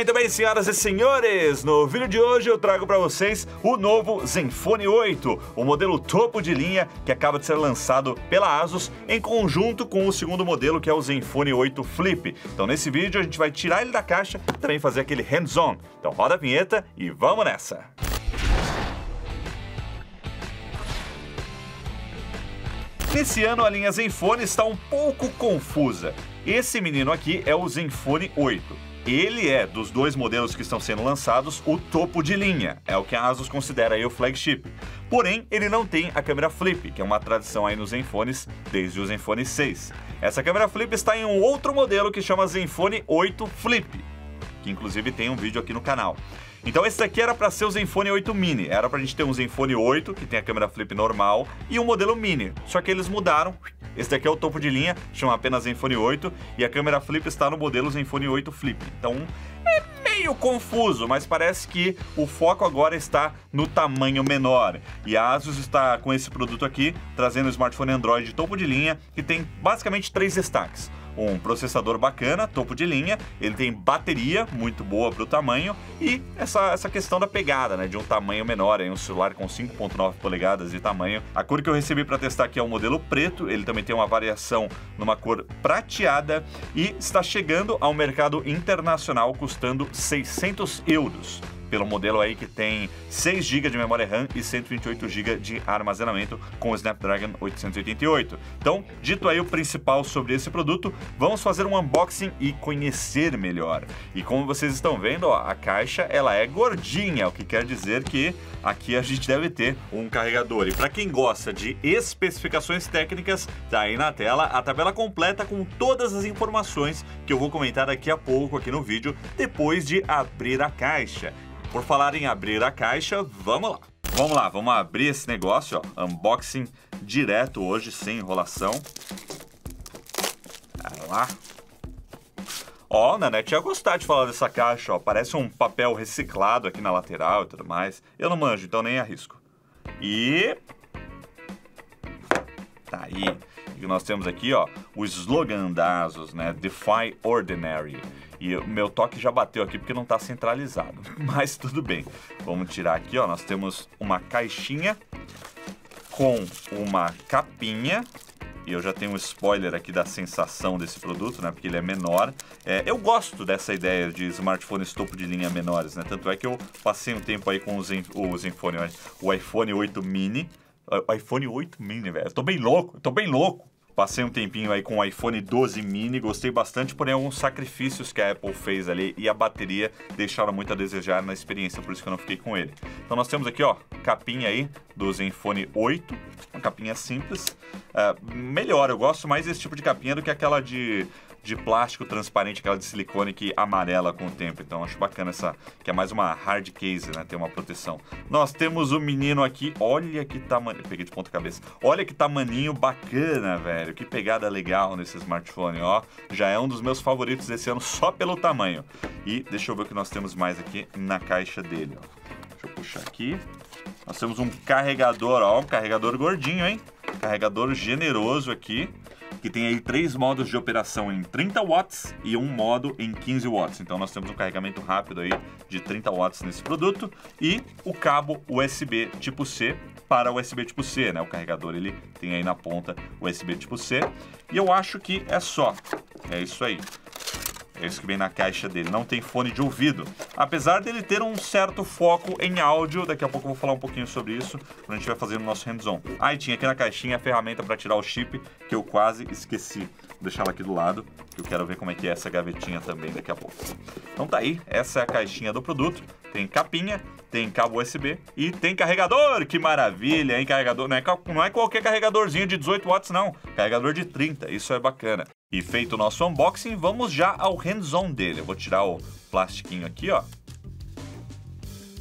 Muito bem, senhoras e senhores, no vídeo de hoje eu trago para vocês o novo Zenfone 8, o modelo topo de linha que acaba de ser lançado pela Asus em conjunto com o segundo modelo que é o Zenfone 8 Flip. Então nesse vídeo a gente vai tirar ele da caixa e também fazer aquele hands-on. Então roda a vinheta e vamos nessa! Nesse ano a linha Zenfone está um pouco confusa. Esse menino aqui é o Zenfone 8. Ele é, dos dois modelos que estão sendo lançados, o topo de linha. É o que a Asus considera aí o flagship. Porém, ele não tem a câmera flip, que é uma tradição aí nos Zenfones desde o Zenfone 6. Essa câmera flip está em um outro modelo que chama Zenfone 8 Flip, que inclusive tem um vídeo aqui no canal. Então esse daqui era para ser o Zenfone 8 Mini. Era pra gente ter um Zenfone 8, que tem a câmera flip normal, e um modelo Mini. Só que eles mudaram. Esse daqui é o topo de linha, chama apenas Zenfone 8, e a câmera flip está no modelo Zenfone 8 Flip. Então é meio confuso, mas parece que o foco agora está no tamanho menor. E a Asus está com esse produto aqui, trazendo o smartphone Android topo de linha, que tem basicamente três destaques um processador bacana, topo de linha, ele tem bateria muito boa para o tamanho e essa, essa questão da pegada, né, de um tamanho menor, aí um celular com 5.9 polegadas de tamanho. A cor que eu recebi para testar aqui é o modelo preto, ele também tem uma variação numa cor prateada e está chegando ao mercado internacional custando 600 euros pelo modelo aí que tem 6 GB de memória RAM e 128 GB de armazenamento com o Snapdragon 888. Então, dito aí o principal sobre esse produto, vamos fazer um unboxing e conhecer melhor. E como vocês estão vendo, ó, a caixa ela é gordinha, o que quer dizer que aqui a gente deve ter um carregador. E para quem gosta de especificações técnicas, tá aí na tela a tabela completa com todas as informações que eu vou comentar daqui a pouco aqui no vídeo, depois de abrir a caixa. Por falar em abrir a caixa, vamos lá. Vamos lá, vamos abrir esse negócio, ó. Unboxing direto hoje, sem enrolação. Vai lá. Ó, oh, net ia gostar de falar dessa caixa, ó. Parece um papel reciclado aqui na lateral e tudo mais. Eu não manjo, então nem arrisco. E... Tá aí. E nós temos aqui, ó, o slogan da Asus, né? Defy Ordinary. E o meu toque já bateu aqui porque não está centralizado, mas tudo bem. Vamos tirar aqui, ó, nós temos uma caixinha com uma capinha e eu já tenho um spoiler aqui da sensação desse produto, né? Porque ele é menor. É, eu gosto dessa ideia de smartphones topo de linha menores, né? Tanto é que eu passei um tempo aí com o, Zen, o Zenfone, o iPhone 8 mini. O iPhone 8 mini, velho. Eu tô bem louco, eu tô bem louco. Passei um tempinho aí com o iPhone 12 mini, gostei bastante, porém alguns sacrifícios que a Apple fez ali e a bateria deixaram muito a desejar na experiência, por isso que eu não fiquei com ele. Então nós temos aqui, ó, capinha aí do Zenfone 8, uma capinha simples. Uh, melhor, eu gosto mais desse tipo de capinha do que aquela de de plástico transparente, aquela de silicone que amarela com o tempo. Então acho bacana essa, que é mais uma hard case, né? Tem uma proteção. Nós temos o menino aqui, olha que tamanho, peguei de ponta cabeça. Olha que tamaninho bacana, velho. Que pegada legal nesse smartphone, ó. Já é um dos meus favoritos desse ano só pelo tamanho. E deixa eu ver o que nós temos mais aqui na caixa dele, ó. Deixa eu puxar aqui. Nós temos um carregador, ó, um carregador gordinho, hein? Carregador generoso aqui que tem aí três modos de operação em 30 watts e um modo em 15 watts. Então nós temos um carregamento rápido aí de 30 watts nesse produto e o cabo USB tipo C para USB tipo C, né? O carregador ele tem aí na ponta USB tipo C. E eu acho que é só. É isso aí. É isso que vem na caixa dele. Não tem fone de ouvido. Apesar dele ter um certo foco em áudio, daqui a pouco eu vou falar um pouquinho sobre isso quando a gente vai fazer o nosso hands-on. Ah, tinha aqui na caixinha a ferramenta para tirar o chip, que eu quase esqueci. Deixar ela aqui do lado, que eu quero ver como é que é essa gavetinha também daqui a pouco. Então tá aí, essa é a caixinha do produto. Tem capinha, tem cabo USB e tem carregador. Que maravilha, hein? Carregador. Não é, não é qualquer carregadorzinho de 18 watts, não. Carregador de 30, isso é bacana. E feito o nosso unboxing, vamos já ao hands-on dele. Eu vou tirar o plastiquinho aqui, ó.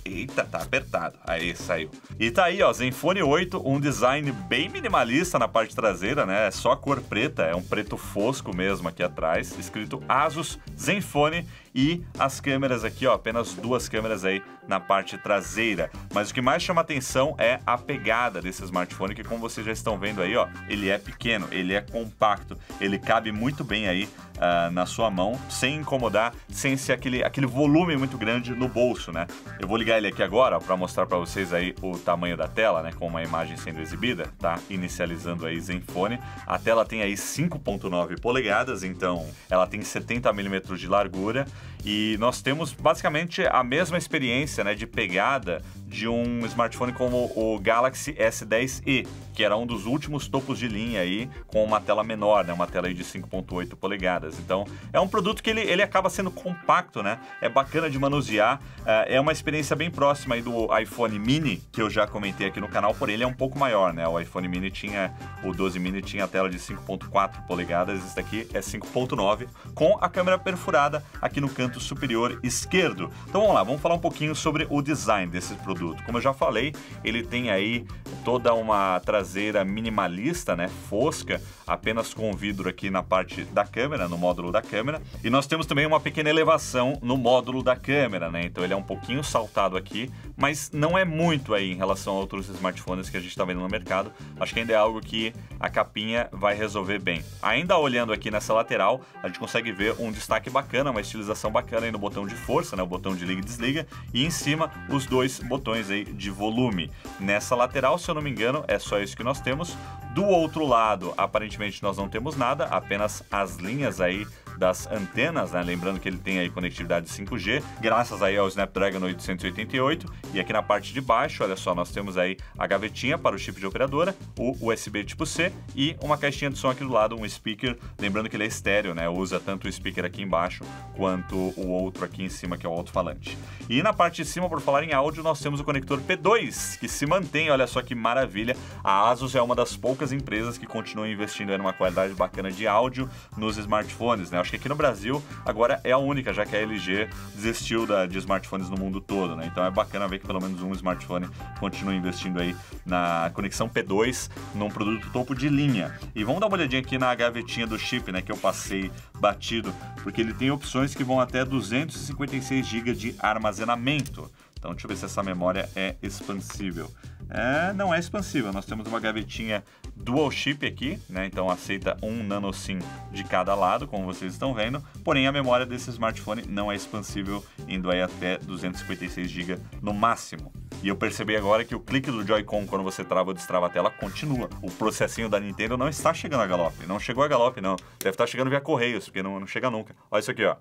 Eita, tá apertado. Aí, saiu. E tá aí, ó, Zenfone 8, um design bem minimalista na parte traseira, né? É só cor preta, é um preto fosco mesmo aqui atrás, escrito Asus Zenfone e as câmeras aqui, ó, apenas duas câmeras aí na parte traseira. Mas o que mais chama atenção é a pegada desse smartphone, que como vocês já estão vendo aí, ó, ele é pequeno, ele é compacto, ele cabe muito bem aí uh, na sua mão, sem incomodar, sem ser aquele, aquele volume muito grande no bolso, né? Eu vou ligar ele aqui agora para mostrar para vocês aí o tamanho da tela, né? Com uma imagem sendo exibida, tá? Inicializando aí Zenfone. A tela tem aí 5.9 polegadas, então ela tem 70 milímetros de largura e nós temos basicamente a mesma experiência, né? De pegada de um smartphone como o Galaxy S10e, que era um dos últimos topos de linha aí com uma tela menor, né? Uma tela de 5.8 polegadas. Então, é um produto que ele, ele acaba sendo compacto, né? É bacana de manusear, é, é uma experiência bem próxima aí do iPhone Mini, que eu já comentei aqui no canal, porém ele é um pouco maior, né? O iPhone Mini tinha, o 12 Mini tinha a tela de 5.4 polegadas, esse daqui é 5.9, com a câmera perfurada aqui no canto superior esquerdo. Então vamos lá, vamos falar um pouquinho sobre o design desse produto. Como eu já falei, ele tem aí toda uma traseira minimalista, né, fosca, apenas com vidro aqui na parte da câmera, no módulo da câmera. E nós temos também uma pequena elevação no módulo da câmera, né? Então ele é um pouquinho saltado aqui, mas não é muito aí em relação a outros smartphones que a gente está vendo no mercado. Acho que ainda é algo que a capinha vai resolver bem. Ainda olhando aqui nessa lateral, a gente consegue ver um destaque bacana, uma estilização bacana aí no botão de força, né? O botão de liga e desliga, e em cima os dois botões aí de volume. Nessa lateral, se eu não me engano, é só isso que nós temos. Do outro lado, aparentemente nós não temos nada, apenas as linhas aí das antenas, né? Lembrando que ele tem aí conectividade 5G, graças aí ao Snapdragon 888. E aqui na parte de baixo, olha só, nós temos aí a gavetinha para o chip de operadora, o USB tipo C e uma caixinha de som aqui do lado, um speaker. Lembrando que ele é estéreo, né? Usa tanto o speaker aqui embaixo quanto o outro aqui em cima, que é o alto-falante. E na parte de cima, por falar em áudio, nós temos o conector P2, que se mantém, olha só que maravilha. A Asus é uma das poucas empresas que continuam investindo em uma qualidade bacana de áudio nos smartphones, né? Acho que aqui no Brasil agora é a única, já que a LG desistiu da, de smartphones no mundo todo, né? Então é bacana ver que pelo menos um smartphone continua investindo aí na conexão P2 num produto topo de linha. E vamos dar uma olhadinha aqui na gavetinha do chip, né? Que eu passei batido, porque ele tem opções que vão até 256 GB de armazenamento. Então deixa eu ver se essa memória é expansível. É, não é expansível, nós temos uma gavetinha dual chip aqui, né? Então aceita um nano SIM de cada lado, como vocês estão vendo. Porém a memória desse smartphone não é expansível, indo aí até 256 GB no máximo. E eu percebi agora que o clique do Joy-Con quando você trava ou destrava a tela continua. O processinho da Nintendo não está chegando a galope. Não chegou a galope, não. Deve estar chegando via Correios, porque não, não chega nunca. Olha isso aqui, ó.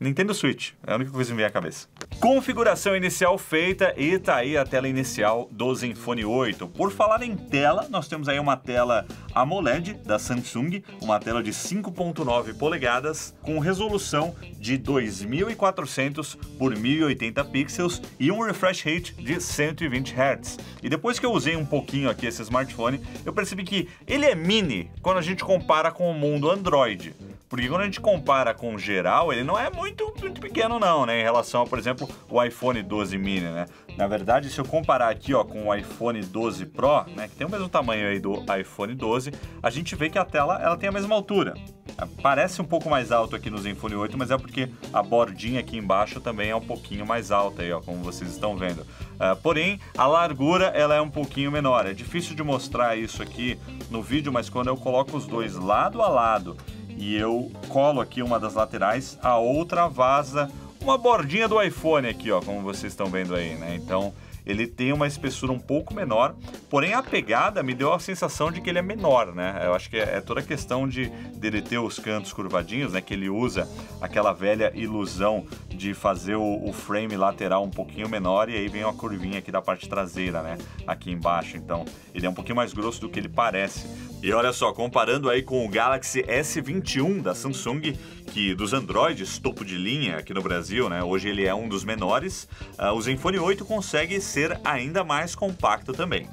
Nintendo Switch, é a única coisa que me vem à cabeça. Configuração inicial feita e tá aí a tela inicial do Zenfone 8. Por falar em tela, nós temos aí uma tela AMOLED da Samsung, uma tela de 5.9 polegadas com resolução de 2400 por 1080 pixels e um refresh rate de 120 Hz. E depois que eu usei um pouquinho aqui esse smartphone, eu percebi que ele é mini quando a gente compara com o mundo Android. Porque quando a gente compara com o geral, ele não é muito, muito pequeno não, né? Em relação a, por exemplo, o iPhone 12 mini, né? Na verdade, se eu comparar aqui, ó, com o iPhone 12 Pro, né, que tem o mesmo tamanho aí do iPhone 12, a gente vê que a tela, ela tem a mesma altura. Parece um pouco mais alto aqui no Zenfone 8, mas é porque a bordinha aqui embaixo também é um pouquinho mais alta aí, ó, como vocês estão vendo. Uh, porém, a largura ela é um pouquinho menor. É difícil de mostrar isso aqui no vídeo, mas quando eu coloco os dois lado a lado e eu colo aqui uma das laterais, a outra vaza uma bordinha do iPhone aqui, ó, como vocês estão vendo aí, né? Então, ele tem uma espessura um pouco menor, porém a pegada me deu a sensação de que ele é menor, né? Eu acho que é, é toda a questão de dele ter os cantos curvadinhos, né? Que ele usa aquela velha ilusão de fazer o, o frame lateral um pouquinho menor e aí vem uma curvinha aqui da parte traseira, né? Aqui embaixo. Então, ele é um pouquinho mais grosso do que ele parece. E olha só, comparando aí com o Galaxy S21 da Samsung, que dos Androids topo de linha aqui no Brasil, né? Hoje ele é um dos menores. Uh, o Zenfone 8 consegue ser ainda mais compacto também.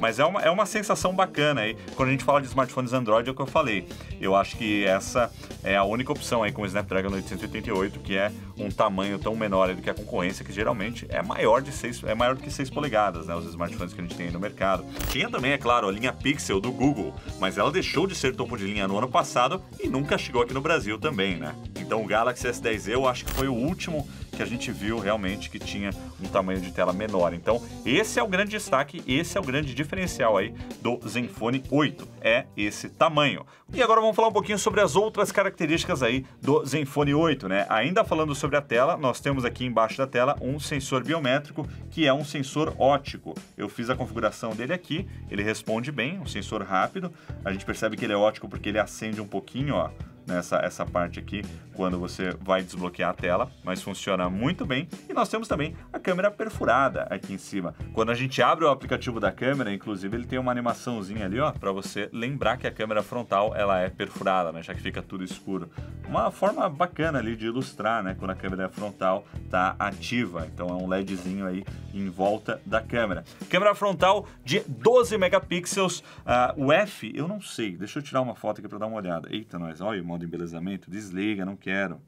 Mas é uma, é uma sensação bacana aí. Quando a gente fala de smartphones Android, é o que eu falei. Eu acho que essa é a única opção aí com o Snapdragon 888, que é um tamanho tão menor do que a concorrência, que geralmente é maior, de 6, é maior do que 6 polegadas, né? Os smartphones que a gente tem aí no mercado. Tinha também, é claro, a linha Pixel do Google, mas ela deixou de ser topo de linha no ano passado e nunca chegou aqui no Brasil também, né? Então o Galaxy S10e eu acho que foi o último que a gente viu realmente que tinha um tamanho de tela menor. Então, esse é o grande destaque, esse é o grande diferencial aí do Zenfone 8, é esse tamanho. E agora vamos falar um pouquinho sobre as outras características aí do Zenfone 8, né? Ainda falando sobre a tela, nós temos aqui embaixo da tela um sensor biométrico, que é um sensor ótico. Eu fiz a configuração dele aqui, ele responde bem, um sensor rápido. A gente percebe que ele é ótico porque ele acende um pouquinho, ó, nessa essa parte aqui quando você vai desbloquear a tela, mas funciona muito bem. E nós temos também a câmera perfurada aqui em cima. Quando a gente abre o aplicativo da câmera, inclusive ele tem uma animaçãozinha ali, ó, para você lembrar que a câmera frontal ela é perfurada, né, já que fica tudo escuro. Uma forma bacana ali de ilustrar, né, quando a câmera frontal tá ativa. Então é um LEDzinho aí em volta da câmera. Câmera frontal de 12 megapixels, uh, o F, eu não sei. Deixa eu tirar uma foto aqui para dar uma olhada. Eita, nós, olha modo embelezamento, desliga, não quero.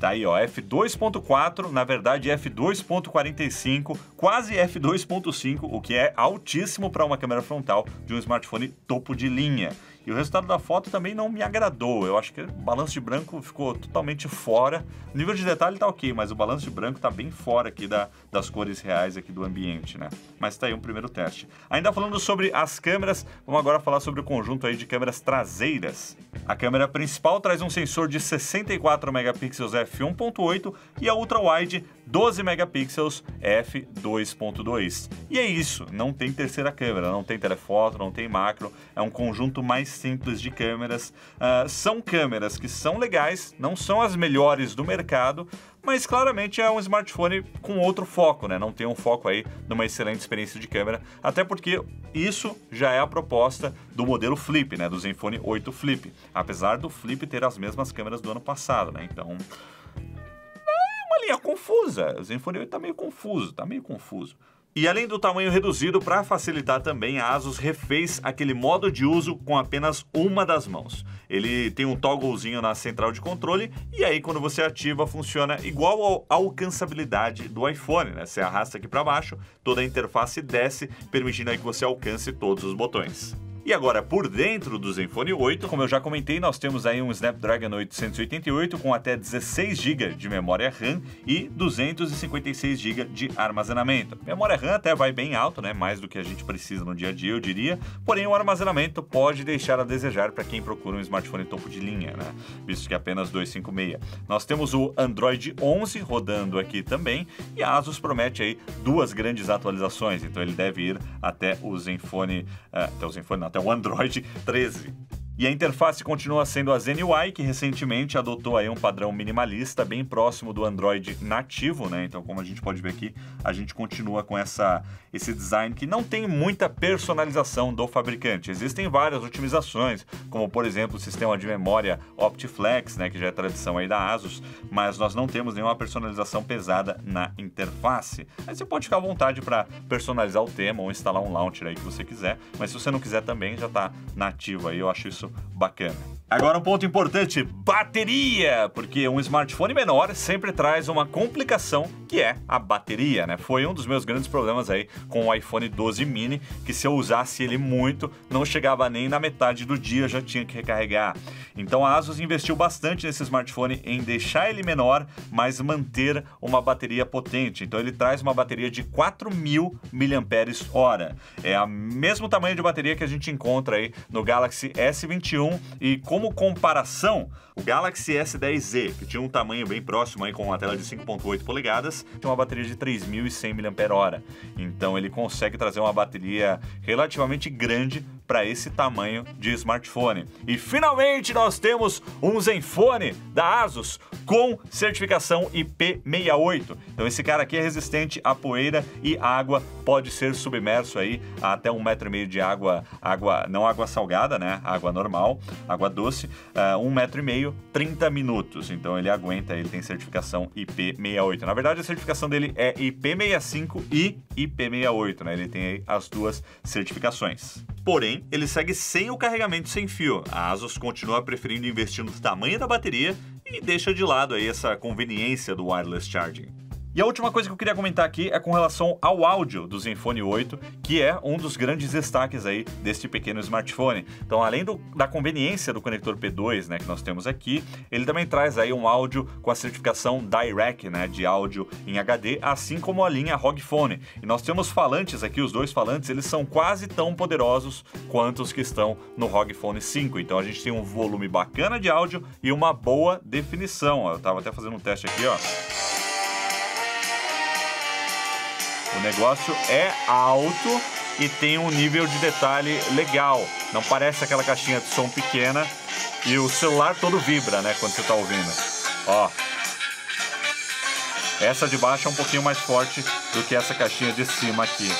Tá aí, ó, f2.4, na verdade f2.45, quase f2.5, o que é altíssimo para uma câmera frontal de um smartphone topo de linha. E o resultado da foto também não me agradou. Eu acho que o balanço de branco ficou totalmente fora. O nível de detalhe tá ok, mas o balanço de branco tá bem fora aqui da, das cores reais aqui do ambiente, né? Mas tá aí um primeiro teste. Ainda falando sobre as câmeras, vamos agora falar sobre o conjunto aí de câmeras traseiras. A câmera principal traz um sensor de 64 megapixels f1.8 e a ultra-wide 12 megapixels f2.2. E é isso, não tem terceira câmera, não tem telefoto, não tem macro, é um conjunto mais simples de câmeras. Uh, são câmeras que são legais, não são as melhores do mercado, mas claramente é um smartphone com outro foco, né? Não tem um foco aí numa excelente experiência de câmera, até porque isso já é a proposta do modelo Flip, né? Do Zenfone 8 Flip, apesar do Flip ter as mesmas câmeras do ano passado, né? Então linha confusa. O Zenfone 8 tá meio confuso, tá meio confuso. E além do tamanho reduzido, para facilitar também, a Asus refez aquele modo de uso com apenas uma das mãos. Ele tem um togglezinho na central de controle e aí quando você ativa funciona igual à alcançabilidade do iPhone, né? Você arrasta aqui para baixo, toda a interface desce, permitindo aí que você alcance todos os botões. E agora, por dentro do Zenfone 8, como eu já comentei, nós temos aí um Snapdragon 888 com até 16 GB de memória RAM e 256 GB de armazenamento. Memória RAM até vai bem alto, né? Mais do que a gente precisa no dia a dia, eu diria. Porém, o armazenamento pode deixar a desejar para quem procura um smartphone topo de linha, né? Visto que é apenas 256. Nós temos o Android 11 rodando aqui também e a Asus promete aí duas grandes atualizações, então ele deve ir até o Zenfone, uh, até o Zenfone, até o Android 13. E a interface continua sendo a Zen UI, que recentemente adotou aí um padrão minimalista bem próximo do Android nativo, né? Então, como a gente pode ver aqui, a gente continua com essa, esse design que não tem muita personalização do fabricante. Existem várias otimizações, como por exemplo o sistema de memória OptiFlex, né, que já é tradição aí da Asus, mas nós não temos nenhuma personalização pesada na interface. Aí você pode ficar à vontade para personalizar o tema ou instalar um launcher aí que você quiser, mas se você não quiser também já está nativo aí. Eu acho isso bacana. Agora um ponto importante, bateria, porque um smartphone menor sempre traz uma complicação que é a bateria, né? Foi um dos meus grandes problemas aí com o iPhone 12 mini, que se eu usasse ele muito, não chegava nem na metade do dia, já tinha que recarregar. Então a Asus investiu bastante nesse smartphone em deixar ele menor, mas manter uma bateria potente. Então ele traz uma bateria de 4000 mAh. É o mesmo tamanho de bateria que a gente encontra aí no Galaxy S21 e como comparação, o Galaxy S10e, que tinha um tamanho bem próximo aí com uma tela de 5.8 polegadas, tem uma bateria de 3100 mAh. Então ele consegue trazer uma bateria relativamente grande para esse tamanho de smartphone. E finalmente nós temos um Zenfone da Asus com certificação IP68. Então esse cara aqui é resistente à poeira e água, pode ser submerso aí até um metro e meio de água, água não água salgada, né? Água normal, água doce, uh, um metro e meio, 30 minutos. Então ele aguenta, ele tem certificação IP68. Na verdade a certificação dele é IP65 e IP68, né? Ele tem as duas certificações. Porém, ele segue sem o carregamento sem fio. A Asus continua preferindo investir no tamanho da bateria e deixa de lado aí essa conveniência do wireless charging. E a última coisa que eu queria comentar aqui é com relação ao áudio do Zenfone 8, que é um dos grandes destaques aí deste pequeno smartphone. Então, além do, da conveniência do conector P2, né, que nós temos aqui, ele também traz aí um áudio com a certificação Direct, né, de áudio em HD, assim como a linha ROG Phone. E nós temos falantes aqui, os dois falantes, eles são quase tão poderosos quanto os que estão no ROG Phone 5. Então, a gente tem um volume bacana de áudio e uma boa definição. Eu estava até fazendo um teste aqui, ó. O negócio é alto e tem um nível de detalhe legal. Não parece aquela caixinha de som pequena e o celular todo vibra, né, quando você está ouvindo. Ó. Essa de baixo é um pouquinho mais forte do que essa caixinha de cima aqui.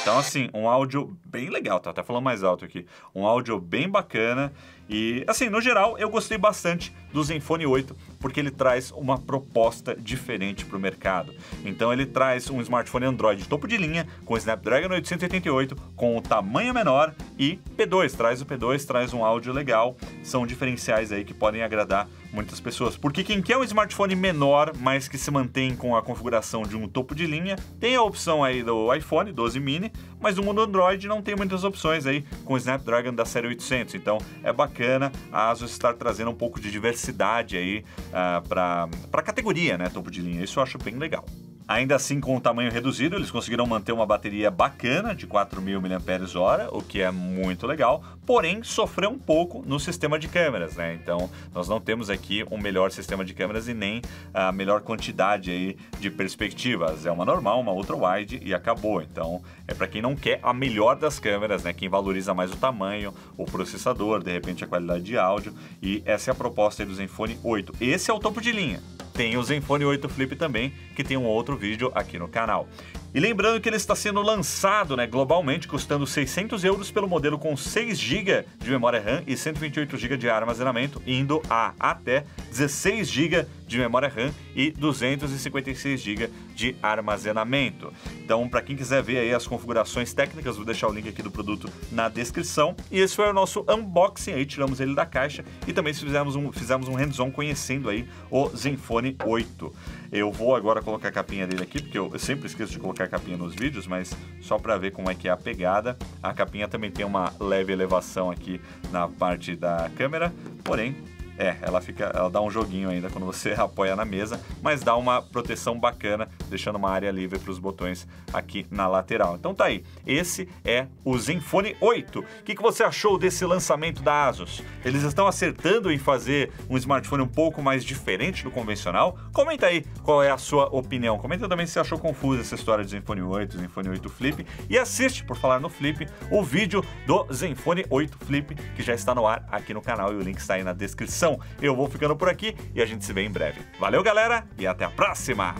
Então, assim, um áudio bem legal, tá até falando mais alto aqui. Um áudio bem bacana e, assim, no geral, eu gostei bastante do Zenfone 8 porque ele traz uma proposta diferente para o mercado. Então, ele traz um smartphone Android topo de linha com Snapdragon 888 com o tamanho menor e P2. Traz o P2, traz um áudio legal. São diferenciais aí que podem agradar muitas pessoas. Porque quem quer um smartphone menor, mas que se mantém com a configuração de um topo de linha, tem a opção aí do iPhone 12 mini, mas no mundo Android não tem muitas opções aí com o Snapdragon da série 800. Então é bacana a ASUS estar trazendo um pouco de diversidade aí uh, para a categoria, né, topo de linha. Isso eu acho bem legal. Ainda assim, com o tamanho reduzido, eles conseguiram manter uma bateria bacana de 4.000 mAh, o que é muito legal, porém sofreu um pouco no sistema de câmeras, né? Então, nós não temos aqui um melhor sistema de câmeras e nem a melhor quantidade aí de perspectivas. É uma normal, uma ultra wide e acabou. Então, é para quem não quer a melhor das câmeras, né? Quem valoriza mais o tamanho, o processador, de repente a qualidade de áudio, e essa é a proposta do Zenfone 8. Esse é o topo de linha. Tem o Zenfone 8 Flip também, que tem um outro vídeo aqui no canal. E lembrando que ele está sendo lançado né, globalmente, custando 600 euros pelo modelo com 6 GB de memória RAM e 128 GB de armazenamento, indo a até 16 GB de memória RAM e 256 GB de armazenamento. Então, para quem quiser ver aí as configurações técnicas, vou deixar o link aqui do produto na descrição. E esse foi o nosso unboxing aí, tiramos ele da caixa e também fizemos um, fizemos um hands-on conhecendo aí o Zenfone 8. Eu vou agora colocar a capinha dele aqui, porque eu sempre esqueço de colocar a capinha nos vídeos, mas só para ver como é que é a pegada. A capinha também tem uma leve elevação aqui na parte da câmera, porém é, ela fica, ela dá um joguinho ainda quando você apoia na mesa, mas dá uma proteção bacana, deixando uma área livre para os botões aqui na lateral. Então tá aí, esse é o Zenfone 8. O que, que você achou desse lançamento da Asus? Eles estão acertando em fazer um smartphone um pouco mais diferente do convencional? Comenta aí qual é a sua opinião. Comenta também se achou confusa essa história do Zenfone 8, Zenfone 8 Flip e assiste, por falar no Flip, o vídeo do Zenfone 8 Flip que já está no ar aqui no canal e o link está aí na descrição. Eu vou ficando por aqui e a gente se vê em breve. Valeu, galera, e até a próxima!